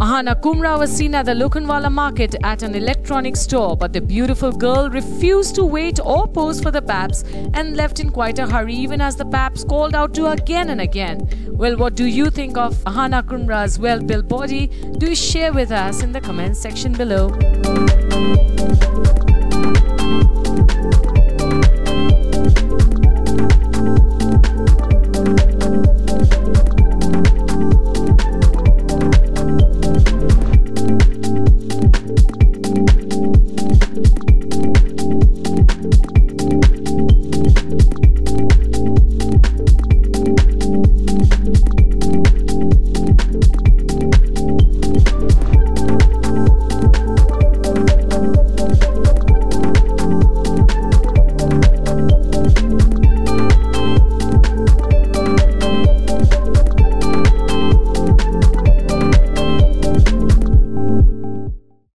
Aahana Kumra was seen at the Lokhandwala market at an electronic store, but the beautiful girl refused to wait or pose for the paps and left in quite a hurry even as the paps called out to her again and again. Well, what do you think of Aahana Kumra's well-built body? Do share with us in the comment section below.